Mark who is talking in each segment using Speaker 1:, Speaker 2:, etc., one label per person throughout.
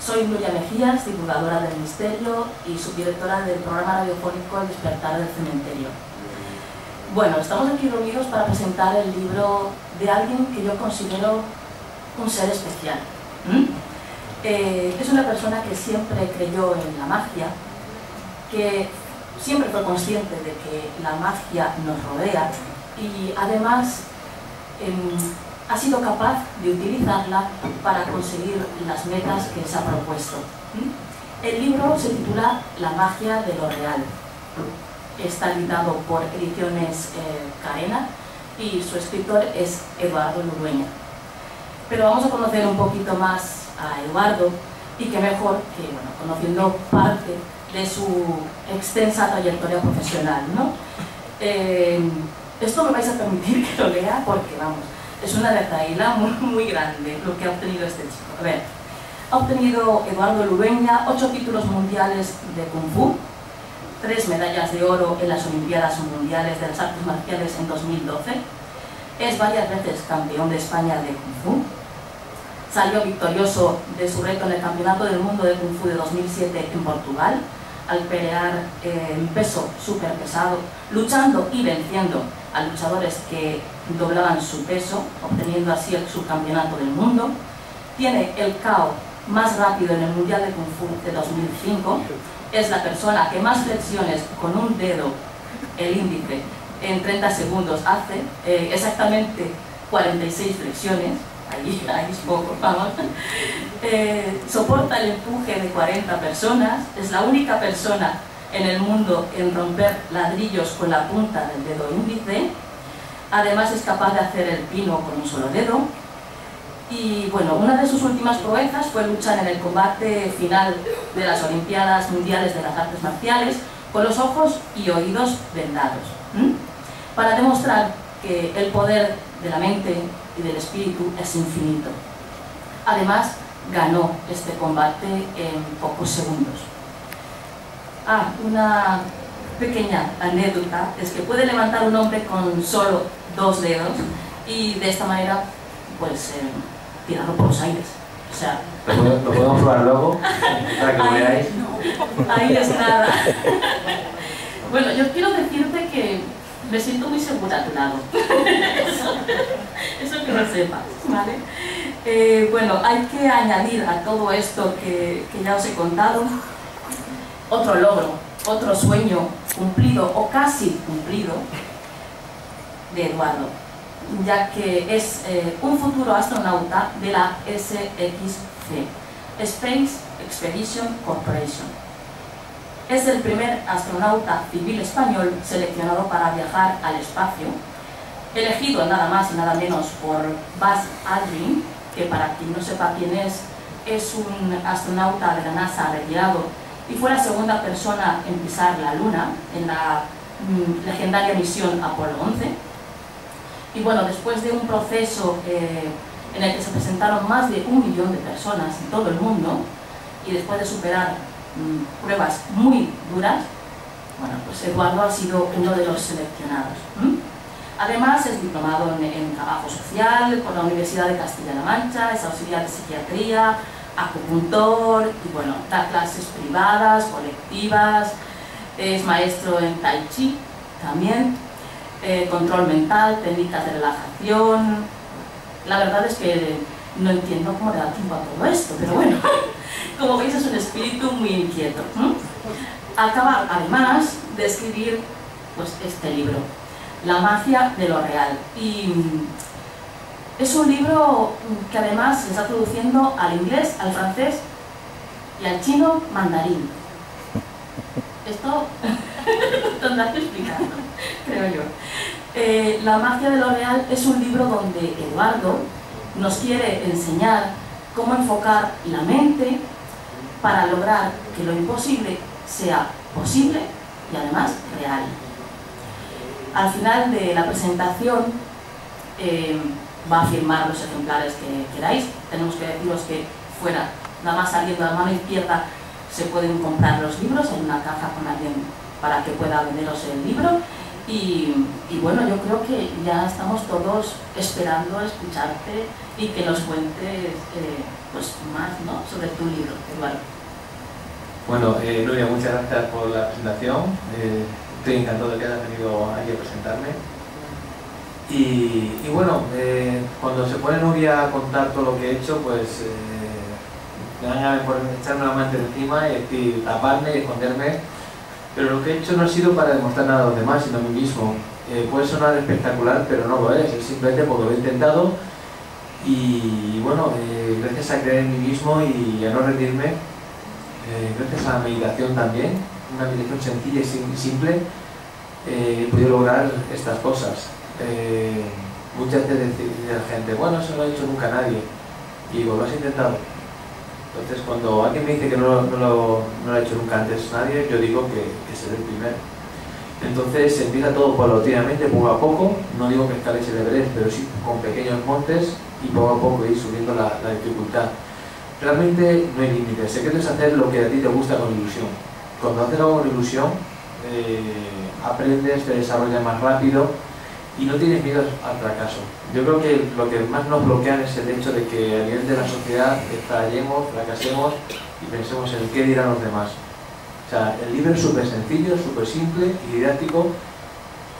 Speaker 1: Soy Nuria Mejías, divulgadora del Misterio y subdirectora del programa radiofónico El despertar del cementerio. Bueno, estamos aquí reunidos para presentar el libro de alguien que yo considero un ser especial. Eh, es una persona que siempre creyó en la magia, que siempre fue consciente de que la magia nos rodea y además em, ha sido capaz de utilizarla para conseguir las metas que se ha propuesto. El libro se titula La magia de lo real. Está editado por Ediciones eh, Carena y su escritor es Eduardo Ludueña. Pero vamos a conocer un poquito más a Eduardo y que mejor que, bueno, conociendo parte de su extensa trayectoria profesional, ¿no? Eh, esto me vais a permitir que lo lea porque, vamos, es una retaíla muy, muy grande lo que ha obtenido este chico. A ver, ha obtenido Eduardo Lubeña ocho títulos mundiales de Kung Fu, tres medallas de oro en las Olimpiadas Mundiales de las Artes Marciales en 2012, es varias veces campeón de España de Kung Fu, salió victorioso de su reto en el Campeonato del Mundo de Kung Fu de 2007 en Portugal, al pelear en peso súper pesado, luchando y venciendo a luchadores que doblaban su peso, obteniendo así el subcampeonato del mundo. Tiene el KO más rápido en el Mundial de Kung Fu de 2005. Es la persona que más flexiones con un dedo, el índice, en 30 segundos hace, eh, exactamente 46 flexiones, ahí, ahí es poco, vamos. Eh, soporta el empuje de 40 personas, es la única persona en el mundo en romper ladrillos con la punta del dedo índice, además es capaz de hacer el pino con un solo dedo, y bueno, una de sus últimas proezas fue luchar en el combate final de las Olimpiadas Mundiales de las Artes Marciales con los ojos y oídos vendados, para demostrar que el poder de la mente y del espíritu es infinito. Además, ganó este combate en pocos segundos. Ah, una pequeña anécdota es que puede levantar un hombre con solo dos dedos y de esta manera, pues, eh, tirarlo por los aires. O sea,
Speaker 2: ¿Lo, podemos probar luego? Para que lo veáis.
Speaker 1: Ahí es nada. Bueno, yo quiero decirte que me siento muy segura a tu lado. eso, que lo sepas, ¿vale? Eh, bueno, hay que añadir a todo esto que, que ya os he contado otro logro, otro sueño cumplido o casi cumplido de Eduardo, ya que es eh, un futuro astronauta de la SXC, Space Expedition Corporation. Es el primer astronauta civil español seleccionado para viajar al espacio, elegido nada más y nada menos por Buzz Aldrin, que para quien no sepa quién es, es un astronauta de la NASA retirado y fue la segunda persona en pisar la Luna en la mm, legendaria misión Apolo 11. Y bueno, después de un proceso eh, en el que se presentaron más de un millón de personas en todo el mundo, y después de superar Mm, pruebas muy duras, bueno, pues Eduardo ha sido uno de los seleccionados. Además es diplomado en, trabajo social por la Universidad de Castilla-La Mancha, es auxiliar de psiquiatría, acupuntor y bueno, da clases privadas, colectivas, es maestro en Tai Chi también, eh, control mental, técnicas de relajación. La verdad es que no entiendo cómo le da tiempo a todo esto, pero bueno. como veis es un espíritu muy inquieto. Acaba además de escribir pues, este libro, La magia de lo real. Y es un libro que además se está traduciendo al inglés, al francés y al chino mandarín. Esto tendrá que explicar, creo yo. Eh, la magia de lo real es un libro donde Eduardo nos quiere enseñar cómo enfocar la mente para lograr que lo imposible sea posible y además real. Al final de la presentación eh, va a firmar los ejemplares que queráis. Tenemos que deciros que fuera, nada más saliendo a la mano izquierda, se pueden comprar los libros, en una caja con alguien para que pueda venderos el libro. Y, bueno, yo creo que ya estamos todos esperando escucharte y que nos cuentes eh, pues más ¿no? sobre tu libro, Eduardo.
Speaker 2: Bueno, eh, Nuria, muchas gracias por la presentación. Eh, estoy encantado de que hayas venido aquí a presentarme. Y, bueno, cuando se pone Nuria a contar todo lo que he hecho, pues me dan ganas de echarme la mano encima y taparme y esconderme pero lo que he hecho no ha sido para demostrar nada a los demás, sino a mí mismo. Eh, puede sonar espectacular, pero no lo es, es simplemente porque lo he intentado y bueno, eh, gracias a creer en mí mismo y a no rendirme, eh, gracias a la meditación también, una meditación sencilla y simple, he podido lograr estas cosas. Muchas veces dice la gente, bueno, eso no ha hecho nunca nadie. Y digo, ¿lo has intentado? Entonces, cuando alguien me dice que no, lo, ha hecho nunca antes nadie, yo digo que, que seré el primero. Entonces, empieza todo paulatinamente, poco a poco. No digo que escaléis el Everest, pero sí con pequeños montes y poco a poco ir subiendo la, dificultad. Realmente no hay límites. El secreto es hacer lo que a ti te gusta con ilusión. Cuando haces algo con ilusión, eh, aprendes, te desarrollas más rápido y no tienes miedo al fracaso. Yo creo que lo que más nos bloquea es el hecho de que a nivel de la sociedad fallemos, fracasemos y pensemos en qué dirán los demás. O sea, el libro es súper sencillo, súper simple y didáctico,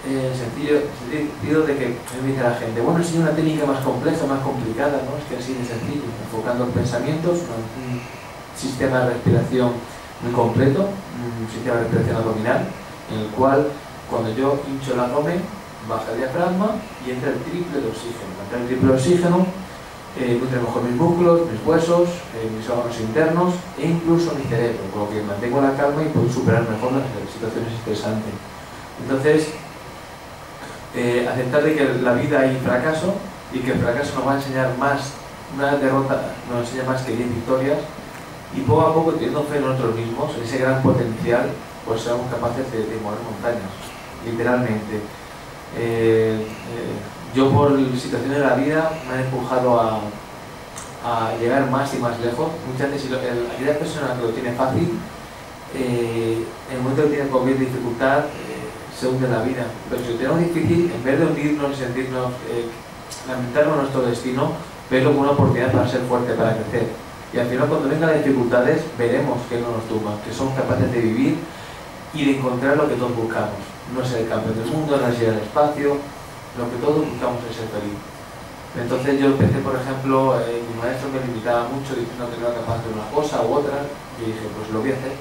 Speaker 2: en el sentido, de que me dice la gente, bueno, si una técnica más compleja, más complicada, ¿no? Es que así de sencillo, enfocando pensamientos, un sistema de respiración muy completo, un sistema de respiración abdominal, en el cual cuando yo hincho el abdomen, baja el diafragma y entra el triple de oxígeno. Entra el triple de oxígeno, eh, mejor mis músculos, mis huesos, eh, mis órganos internos e incluso mi cerebro, con lo que mantengo la calma y puedo superar mejor las situaciones estresantes. Entonces, eh, aceptar de que la vida hay fracaso y que el fracaso nos va a enseñar más, una derrota nos enseña más que 10 victorias y poco a poco teniendo fe en nosotros mismos, ese gran potencial, pues seamos capaces de mover montañas, literalmente. Eh, eh, yo por situaciones de la vida me han empujado a, llegar más y más lejos. Muchas veces aquella persona que lo tiene fácil, eh, en el momento que tiene cualquier dificultad, se hunde la vida. Pero si lo tenemos difícil, en vez de hundirnos y sentirnos, lamentarnos nuestro destino, verlo como una oportunidad para ser fuerte, para crecer. Y al final cuando vengan las dificultades, veremos que no nos tumba, que somos capaces de vivir y de encontrar lo que todos buscamos no ser el campeón del mundo, no es ir al espacio, lo que todos buscamos es ser feliz. Entonces yo empecé, por ejemplo, eh, mi maestro me limitaba mucho diciendo que no era capaz de una cosa u otra, y dije, pues lo voy a hacer.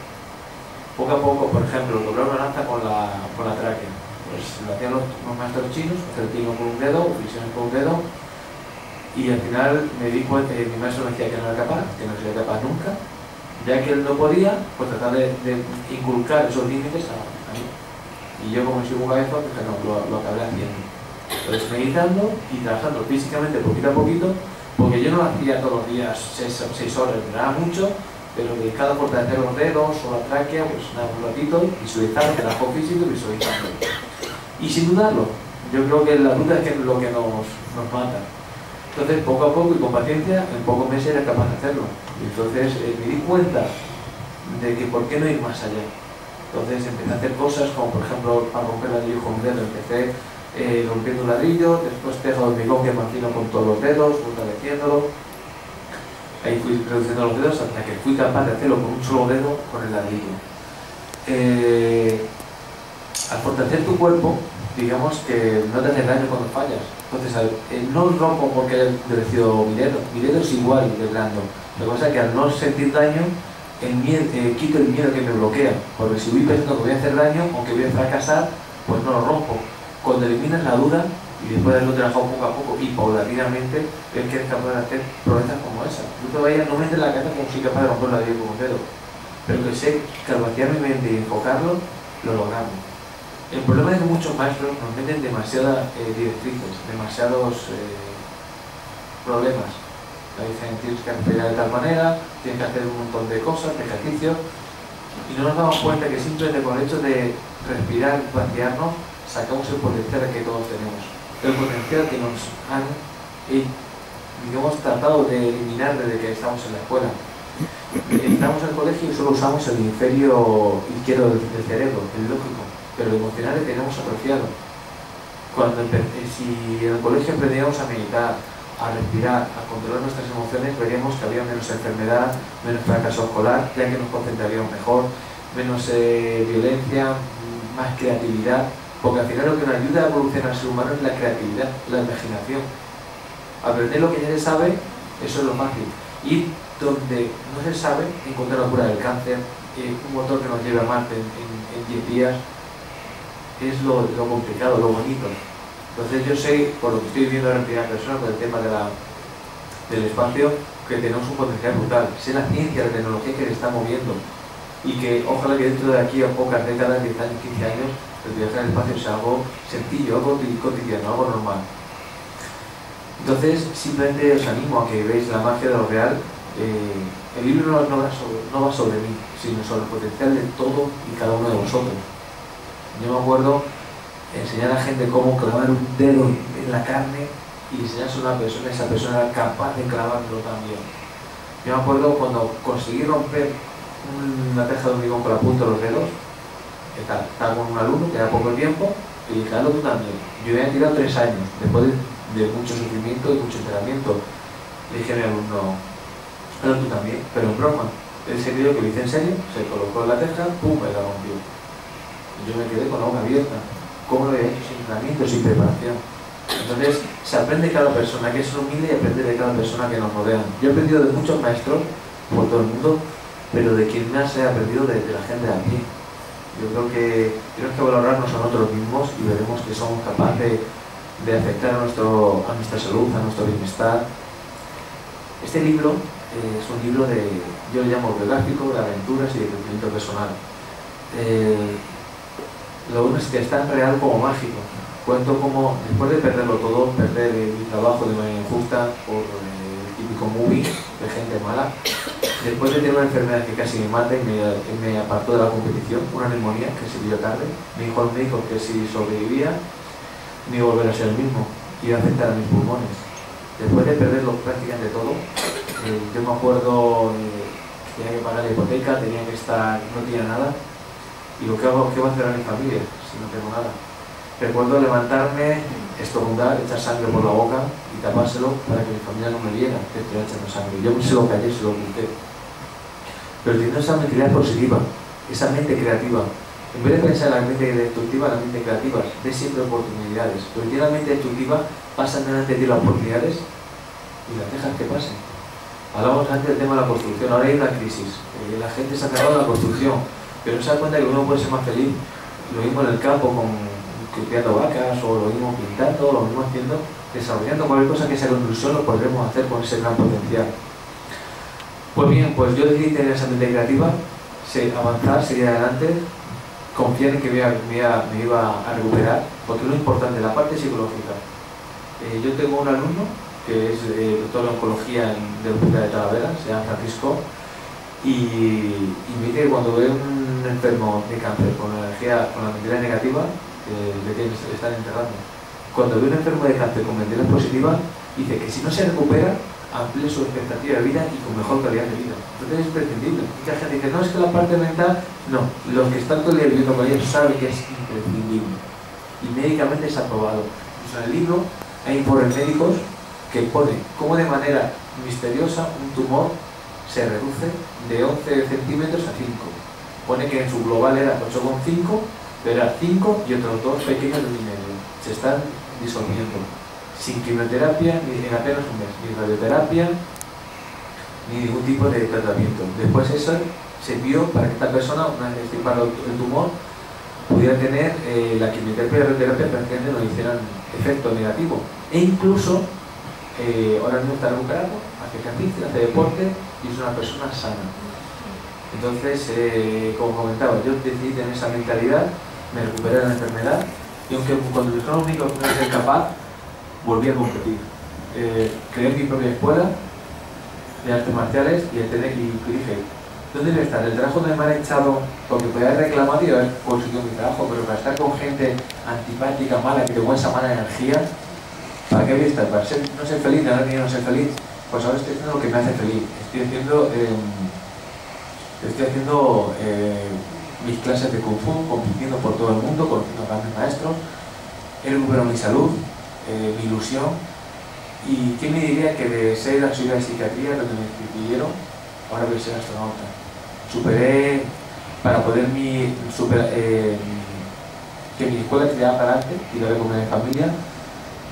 Speaker 2: Poco a poco, por ejemplo, doblar una lanza con la, con la tráquea. Pues lo hacían los, maestros chinos, hacer tiro con un dedo, visiones con un dedo, y al final me di cuenta, que mi maestro me decía que no era capaz, que no sería capaz nunca, ya que él no podía, pues tratar de, inculcar esos límites a, mí. Y yo como soy un cabeza, pues no, lo, lo acabé haciendo. Entonces meditando y trabajando físicamente poquito a poquito, porque yo no lo hacía todos los días seis, horas, me daba mucho, pero dedicado a fortalecer los dedos o la tráquea, pues nada, un ratito, visualizar el trabajo físico y visualizando. Y sin dudarlo, yo creo que la duda es lo que nos, nos mata. Entonces, poco a poco y con paciencia, en pocos meses era capaz de hacerlo. Entonces eh, me di cuenta de que por qué no ir más allá. Entonces empecé a hacer cosas como por ejemplo para romper ladrillo con un dedo, empecé eh, rompiendo un ladrillo, después de hormigón que mantengo con todos los dedos, fortaleciéndolo. Ahí fui reduciendo los dedos hasta que fui capaz de hacerlo con un solo dedo con el ladrillo. Eh, al fortalecer tu cuerpo, digamos que no te hace daño cuando fallas. Entonces, no rompo porque he endurecido mi dedo, mi dedo es igual de blando. Lo que pasa es que al no sentir daño, el miedo, eh, quito el miedo que me bloquea, porque si voy pensando que voy a hacer daño, aunque voy a fracasar, pues no lo rompo. Cuando eliminas la duda y después de haberlo trabajado poco a poco y paulatinamente, ves que eres capaz de hacer proezas como esa. Te vayas, no metes la cabeza como si capaz de romper la vida con un dedo, pero que sé que al vaciar mi mente y enfocarlo, lo logramos. El problema es que muchos maestros nos meten demasiadas eh, directrices, demasiados eh, problemas dicen tienes que hacer de tal manera, tienes que hacer un montón de cosas, de ejercicios, y no nos damos cuenta que simplemente con el hecho de respirar, vaciarnos, sacamos el potencial que todos tenemos. El potencial que nos han, eh, digamos, tratado de eliminar desde que estamos en la escuela. Estamos en el colegio y solo usamos el hemisferio izquierdo del cerebro, el lógico. Pero lo emocional le tenemos atrofiado. Cuando si en el colegio aprendíamos a meditar, a respirar, a controlar nuestras emociones, veríamos que había menos enfermedad, menos fracaso escolar, ya que nos concentraríamos mejor, menos eh, violencia, más creatividad, porque al final lo que nos ayuda a evolucionar al ser humano es la creatividad, la imaginación. Aprender lo que ya se sabe, eso es lo fácil. Y donde no se sabe, encontrar la cura del cáncer, eh, un motor que nos lleve a Marte en 10 días, es lo, complicado, lo bonito. Entonces yo sé, por lo que estoy viendo en primera persona, con el tema de la, del espacio, que tenemos un potencial brutal. Sé la ciencia, la tecnología que se está moviendo y que ojalá que dentro de aquí a pocas décadas, 10 años, 15 años, el viaje al espacio sea algo sencillo, algo cotidiano, algo normal. Entonces, simplemente os animo a que veáis la magia de lo real. Eh, el libro no, va sobre, no va sobre mí, sino sobre el potencial de todo y cada uno de vosotros. Yo me acuerdo enseñar a gente cómo clavar un dedo en la carne y enseñarse a una persona, esa persona era capaz de clavarlo también. Yo me acuerdo cuando conseguí romper una teja de hormigón con la punta de los dedos, estaba con un alumno que era poco tiempo, y dije, hazlo tú también. Yo había tirado tres años, después de, mucho sufrimiento y mucho entrenamiento. Le dije a mi alumno, hazlo tú también, pero en broma. Él se creyó que lo hice en serio, se colocó en la teja, pum, y la rompió yo me quedé con la boca abierta. ¿Cómo lo he hecho? Sin entrenamiento, sin preparación. Entonces, se aprende de cada persona, que es humilde y aprende de cada persona que nos rodea. Yo he aprendido de muchos maestros por todo el mundo, pero de quien más he aprendido de, la gente de aquí. Yo creo que tenemos que valorarnos a nosotros mismos y veremos que somos capaces de, afectar a nuestra salud, a nuestro bienestar. Este libro eh, es un libro de, yo lo llamo biográfico, de aventuras y de crecimiento personal. Eh, lo bueno es que es tan real como mágico. Cuento como, después de perderlo todo, perder mi trabajo de manera injusta por el típico movie de gente mala, después de tener una enfermedad que casi me mata y me, apartó de la competición, una neumonía que se dio tarde, me dijo al médico que si sobrevivía, me iba a volver a ser el mismo, iba a afectar a mis pulmones. Después de perderlo prácticamente todo, eh, yo me acuerdo, eh, tenía que pagar la hipoteca, tenía que estar, no tenía nada, lo que hago, ¿qué va a hacer a mi familia si no tengo nada? Recuerdo levantarme, estornudar, echar sangre por la boca y tapárselo para que mi familia no me viera que estoy echando sangre. Yo se lo callé, se lo oculté. Pero teniendo esa mentalidad positiva, esa mente creativa, en vez de pensar en la mente destructiva, la mente creativa, de siempre oportunidades. Porque tiene la mente destructiva, pasan delante de ti las oportunidades y las dejas que pasen. Hablamos antes del tema de la construcción, ahora hay una crisis. Eh, la gente se ha acabado la construcción pero se da cuenta que uno puede ser más feliz. Lo mismo en el campo con criando vacas, o lo mismo pintando, lo mismo haciendo, desarrollando cualquier cosa que esa conclusión lo podremos hacer con ese gran potencial. Pues bien, pues yo decidí tener esa mente creativa, avanzar, seguir adelante, confiar en que me iba, a recuperar, porque lo importante, la parte psicológica. Eh, yo tengo un alumno que es eh, doctor en oncología en, del Hospital de Talavera, se llama Francisco, y, me dice que cuando ve un enfermo de cáncer con energía, con la mentalidad negativa, eh, le, le están enterrando. Cuando ve un enfermo de cáncer con mentalidad positiva, dice que si no se recupera, amplíe su expectativa de vida y con mejor calidad de vida. Entonces es imprescindible. Mucha gente dice, no, es que la parte mental, no. Los que están todo el día con ellos saben que es imprescindible. Y médicamente es aprobado. en el libro hay informes médicos que pone cómo de manera misteriosa un tumor se reduce de 11 centímetros a 5. Pone que en su global era 8,5, pero era 5 y otros dos pequeños de 1,5. Se están disolviendo. Sin quimioterapia, ni en apenas un mes, ni radioterapia, ni ningún tipo de tratamiento. Después eso se vio para que esta persona, una vez estimado el tumor, pudiera tener eh, la quimioterapia y la radioterapia prácticamente no hicieran efecto negativo. E incluso, eh, ahora mismo está recuperado, hace ejercicio, hace deporte, y es una persona sana. Entonces, eh, como comentaba, yo decidí tener esa mentalidad, me recuperé de la enfermedad y aunque cuando me dijeron que no ser capaz, volví a competir. Eh, creé mi propia escuela de artes marciales y, tener, y dije, ¿dónde debe estar? El trabajo donde me han echado, porque podía haber reclamado y haber conseguido mi trabajo, pero para estar con gente antipática, mala, que tengo esa mala energía, ¿para qué voy a estar? ¿Para no ser feliz? ¿Nada ni no ser feliz? pues ahora estoy haciendo lo que me hace feliz. Estoy haciendo, em, estoy haciendo eh, mis clases de Kung Fu, compitiendo por todo el mundo, conociendo grandes maestros. He recuperado mi salud, eh, mi ilusión. ¿Y quién me diría que de ser auxiliar de psiquiatría, donde me pidieron, ahora voy a ser astronauta? Superé, para poder mi, eh, que mi escuela tirara para adelante, tirara con mi familia,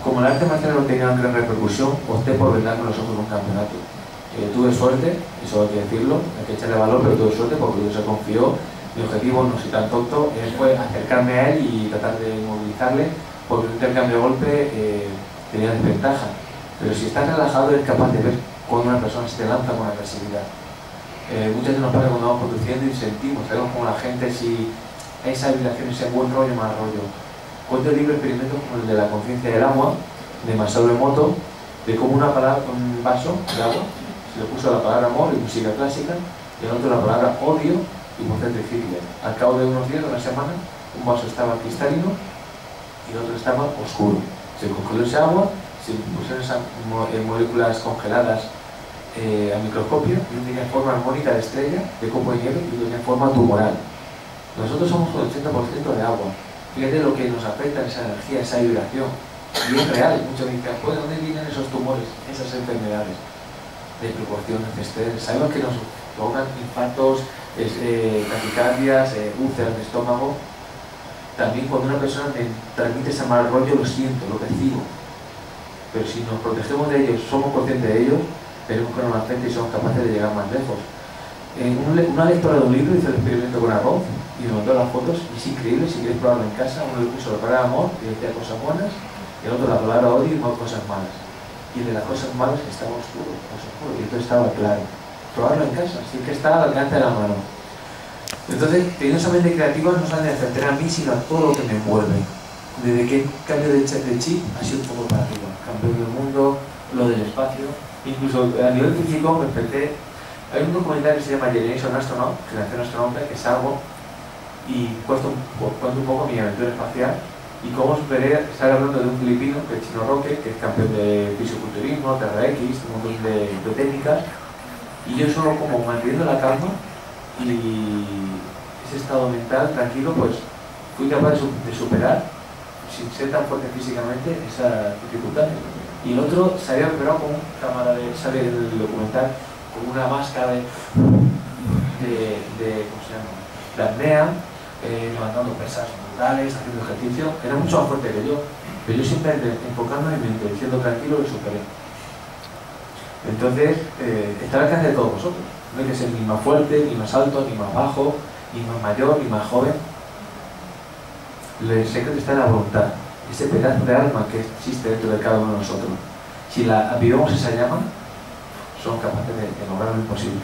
Speaker 2: como el arte marcial no tenía gran repercusión, opté por vendarme los ojos en un campeonato. Eh, tuve suerte, eso hay que decirlo, hay que echarle valor, pero tuve suerte porque Dios se confió. Mi objetivo, no soy tan tonto, fue acercarme a él y tratar de movilizarle, porque un intercambio de golpe eh, tenía desventaja. Pero si estás relajado, eres capaz de ver cuando una persona se te lanza con agresividad. Eh, muchas veces nos pasa cuando vamos conduciendo y sentimos, sabemos como la gente, si esa vibración, ese buen rollo, mal rollo. Cuento el libro experimentos como el de la conciencia del agua, de Masaru Emoto, de cómo una palabra, un vaso de agua, se le puso la palabra amor y música clásica, y en otro la palabra odio y muerte de Hitler. Al cabo de unos días, una semana, un vaso estaba cristalino y el otro estaba oscuro. Se congeló ese agua, se pusieron esas eh, moléculas congeladas eh, a microscopio y uno tenía forma armónica de estrella, de copo de hielo, y uno tenía forma tumoral. Nosotros somos un 80% de agua. Fíjate lo que nos afecta esa energía, esa vibración. Y es real. Muchos dicen, ¿de dónde vienen esos tumores, esas enfermedades? De proporciones, estrés. Sabemos que nos provocan infartos, eh, taquicardias, eh, úlceras de estómago. También cuando una persona transmite ese mal rollo, lo siento, lo percibo. Pero si nos protegemos de ellos, somos conscientes de ellos, veremos que nos afecta y somos capaces de llegar más lejos. Una lectura de un libro hice el experimento con arroz y me mandó las fotos y es increíble, si quieres probarlo en casa, uno le puso la palabra amor y decía cosas buenas y el otro la palabra odio y cosas malas. Y de las cosas malas estaba oscuro, oscuro y esto estaba claro. Probarlo en casa, así que está al alcance de la mano. Entonces, teniendo mente creativa no sale de a mí, sino a todo lo que me envuelve. Desde que cambio de chip ha sido un poco para. Cambio del mundo, lo del espacio. Incluso a nivel físico me enfrenté hay un documental que se llama Generation Astronaut, Generación Astronauta, que salgo y cuento un poco mi aventura espacial y cómo superé, estar hablando de un filipino, que es Chino Roque, que es campeón de fisiculturismo, TRX, un montón de, técnicas, y yo solo como manteniendo la calma y ese estado mental tranquilo, pues fui capaz de, superar, sin ser tan fuerte físicamente, esa dificultad. Y el otro se había con cámara de, sale el documental, con una máscara de, de, ¿cómo se llama? de apnea, eh, levantando pesas brutales, haciendo ejercicio, era mucho más fuerte que yo, pero yo siempre enfocando en mi diciendo tranquilo que superé. Entonces, eh, está al alcance de todos vosotros. No hay que ser ni más fuerte, ni más alto, ni más bajo, ni más mayor, ni más joven. El secreto está en la voluntad, ese pedazo de alma que existe dentro de cada uno de nosotros. Si la avivamos esa llama, son capaces de, lograr lo imposible.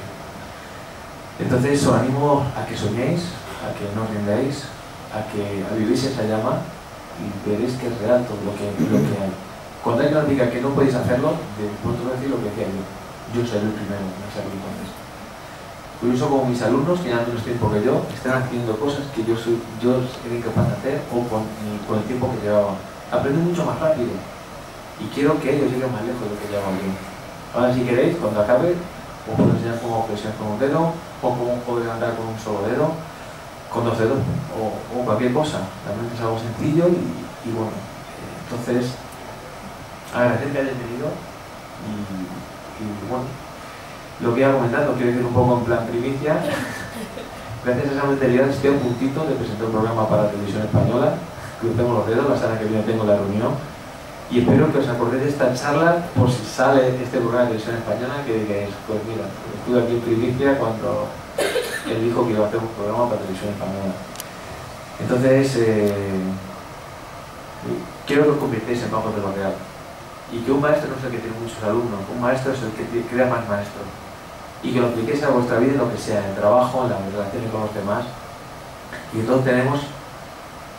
Speaker 2: Entonces os animo a que soñéis, a que no os a que avivéis esa llama y veréis que es real todo lo que, lo que hay. Cuando alguien nos diga que no podéis hacerlo, de pronto decir lo que decía yo. Yo soy el primero en hacerlo entonces. Curioso como mis alumnos, que ya menos tiempo que yo, están haciendo cosas que yo, soy, yo era incapaz de hacer o con, con el tiempo que llevaban. Aprendo mucho más rápido y quiero que ellos lleguen más lejos de lo que llevaba yo. Ahora si queréis, cuando acabe, os puedo enseñar cómo flexionar con un dedo, o cómo poder andar con un solo dedo, con dos dedos, o, cualquier cosa. Realmente es algo sencillo y, bueno. entonces, agradecer que hayáis venido y, bueno, lo que iba comentando, quiero decir un poco en plan primicia. Gracias a esa mentalidad estoy a puntito de presentar un programa para la televisión española. Crucemos los dedos, la semana que viene tengo la reunión y espero que os acordéis de esta charla por si sale este programa de televisión española que digáis, pues mira, estuve aquí en primicia cuando él dijo que iba a hacer un programa para televisión española. Entonces, eh, quiero que os convirtáis en magos de real. Y que un maestro no es el que tiene muchos alumnos, un maestro es el que crea más maestros. Y que lo apliquéis a vuestra vida en lo que sea, en el trabajo, en las relaciones con los demás. Y todos tenemos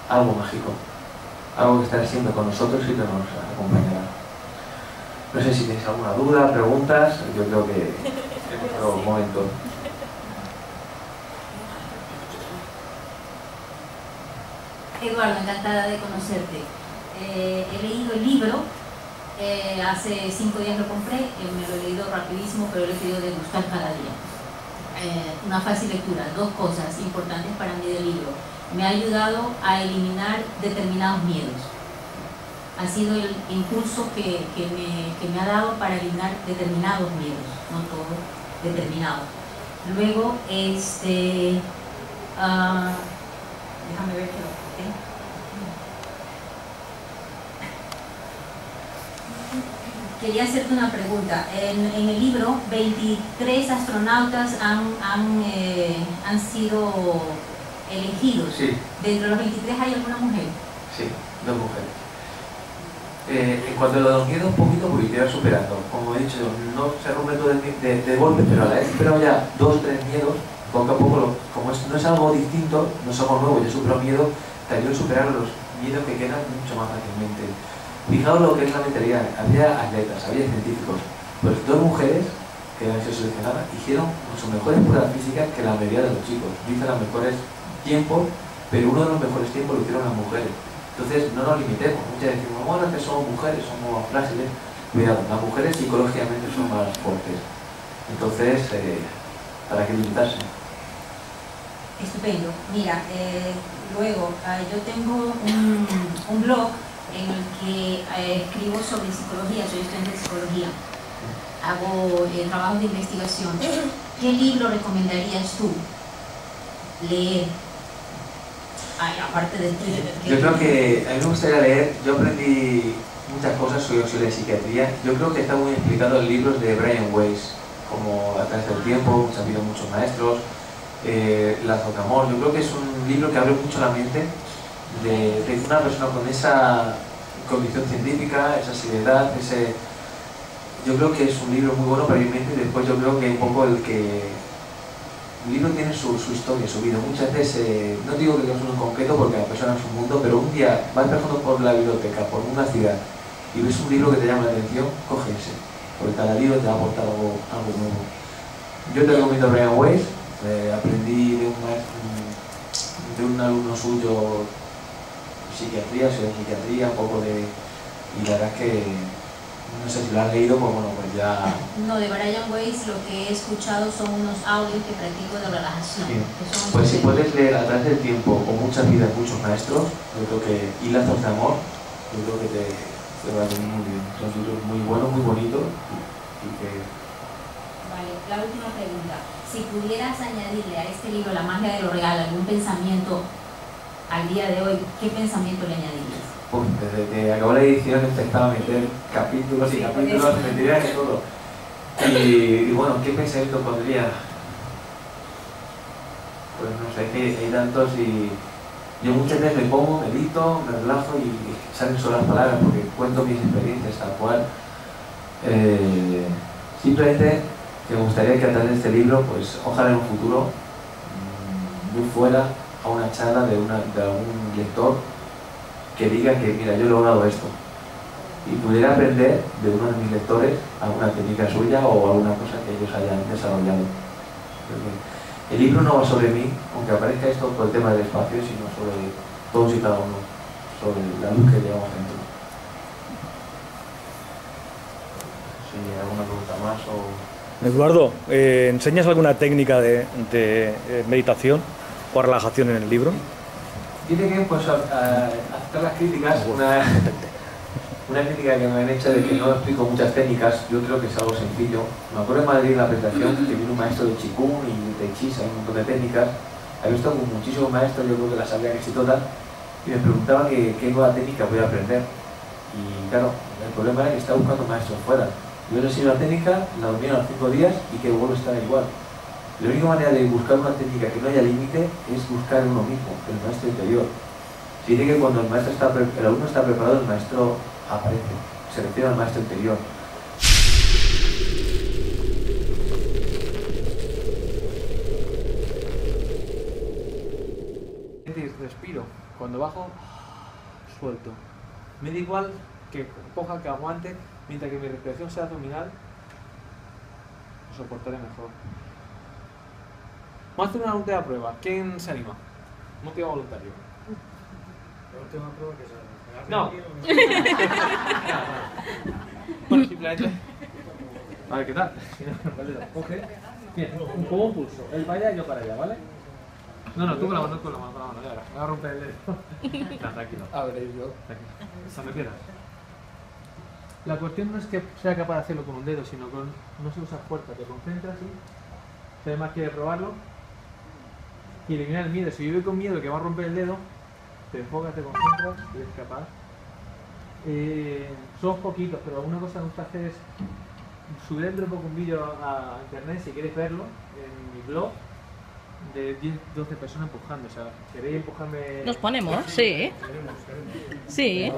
Speaker 2: algo mágico algo que estará siempre con nosotros y que nos acompañará. No sé si tenéis alguna duda, preguntas, yo creo que es otro momento.
Speaker 3: Eduardo, encantada de conocerte. Eh, he leído el libro, hace cinco días lo compré, me lo he leído rapidísimo, pero lo he querido degustar cada día. eh, una fácil lectura. Dos cosas importantes para mí del libro. Me ha ayudado a eliminar determinados miedos. Ha sido el impulso que, me, ha dado para eliminar determinados miedos, no todos determinados. Luego, este, ah, déjame ver qué quería hacerte una pregunta. En, el libro, 23 astronautas han, han, eh, han sido elegidos.
Speaker 2: Sí.
Speaker 3: ¿Dentro de los 23 hay alguna mujer?
Speaker 2: Sí, dos mujeres. Eh, en cuanto a los miedos, un poquito porque te superando. Como he dicho, no se rompe todo de, de, golpe, pero a la vez pero ya dos, tres miedos, poco a poco, como no es algo distinto, no somos nuevos, yo supero miedo, te superar los miedos que quedan mucho más fácilmente. Fijaos lo que es la mentalidad. Había atletas, había científicos. Pues dos mujeres que han sido seleccionadas hicieron sus mejores pruebas físicas que la mayoría de los chicos. Dicen los mejores tiempos, pero uno de los mejores tiempos lo hicieron las mujeres. Entonces no nos limitemos. Muchas veces decimos, bueno, que somos mujeres, somos frágiles. Cuidado, las mujeres psicológicamente son más fuertes. Entonces, eh, ¿para qué limitarse?
Speaker 3: Estupendo. Mira, eh, luego ah, yo tengo un, un blog en el que eh, escribo sobre psicología, soy estudiante de psicología, hago eh, trabajo de investigación. ¿Qué libro recomendarías tú leer? aparte de ti.
Speaker 2: Yo creo que a mí me gustaría leer, yo aprendí muchas cosas sobre, la psiquiatría, yo creo que está muy explicado en libros de Brian Weiss, como A través del tiempo, ha habido muchos maestros, eh, La Amor, yo creo que es un libro que abre mucho la mente de, una persona con esa condición científica, esa seriedad, ese... Yo creo que es un libro muy bueno para y después yo creo que un poco el que... El libro tiene su, historia, su vida. Muchas veces, eh, no digo que es uno en concreto porque la persona es un mundo, pero un día vas viajando por la biblioteca, por una ciudad, y ves un libro que te llama la atención, coge ese. Porque cada libro te va a aportar algo, nuevo. Yo te recomiendo Brian Weiss, eh, aprendí de un, de un alumno suyo psiquiatría, soy de psiquiatría, un poco de... Y la verdad es que, no sé si lo has leído, pues bueno, pues ya...
Speaker 3: No, de Brian Weiss lo que he escuchado son unos audios que practico de relajación.
Speaker 2: Pues si puedes leer a través del tiempo, con muchas vidas, muchos maestros, yo creo que... Y lazos de amor, yo creo que te, te va a venir muy bien. Son libros muy buenos, muy bonitos y, que...
Speaker 3: Vale, la última pregunta. Si pudieras añadirle a este libro La magia de lo real algún pensamiento al día de hoy, ¿qué pensamiento le añadirías?
Speaker 2: Pues desde que acabó la edición empezaba a meter capítulos y capítulos, y metiría en todo. Y, bueno, ¿qué pensamiento pondría? Pues no sé, hay, hay tantos y yo muchas veces me pongo, medito, me relajo y salen solo las palabras porque cuento mis experiencias tal cual. Eh, simplemente que me gustaría que a través de este libro, pues ojalá en un futuro, mm, yo fuera a una charla de, una, algún lector que diga que, mira, yo he logrado esto. Y pudiera aprender de uno de mis lectores alguna técnica suya o alguna cosa que ellos hayan desarrollado. el libro no va sobre mí, aunque aparezca esto por el tema del espacio, sino sobre todos y cada uno, sobre la luz que llevamos dentro. Si alguna pregunta más o...
Speaker 4: Eduardo, eh, ¿enseñas alguna técnica de, de eh, meditación? por relajación en el libro?
Speaker 2: Dice que pues aceptar las críticas, una, una crítica que me han hecho de que no explico muchas técnicas, yo creo que es algo sencillo. Me acuerdo en Madrid en la presentación que vino un maestro de Chikung y de Tai Chi, un montón de técnicas. He visto con muchísimos maestros, yo creo que las sabía casi todas, y me preguntaba que, qué nueva técnica voy a aprender. Y claro, el problema era que estaba buscando maestros fuera. Yo les la técnica, la domino a los cinco días y que vuelvo a estar igual. La única manera de buscar una técnica que no haya límite es buscar uno mismo, el maestro interior. Se dice que cuando el, maestro está, el alumno está preparado, el maestro aparece. Se refiere al maestro interior.
Speaker 5: Respiro. Cuando bajo, suelto. Me da igual que coja, que aguante, mientras que mi respiración sea abdominal, lo soportaré mejor. Vamos a hacer una última prueba. ¿Quién se anima? Un último voluntario.
Speaker 6: La última prueba que se
Speaker 5: No. bueno, simplemente. A ver, ¿qué tal? Coge. Bien, como un pulso. Él para allá y yo para allá, ¿vale? No, no, tú con la mano, con la mano, con la mano, ya verás. Me va a romper el dedo. No, tranquilo.
Speaker 4: A ver, yo.
Speaker 5: Tranquilo. Cuando quieras. La cuestión no es que sea capaz de hacerlo con un dedo, sino con. No se usa fuerza, te concentras y. Si además quieres probarlo. Y eliminar el miedo. Si yo voy con miedo que va a romper el dedo, te enfocas, te concentras y eres capaz. Eh, son poquitos, pero una cosa que gusta hacer es subir dentro de poco un vídeo a internet si queréis verlo en mi blog de 10, 12 personas empujando. O sea, queréis empujarme.
Speaker 1: Nos ponemos, sí. Sí.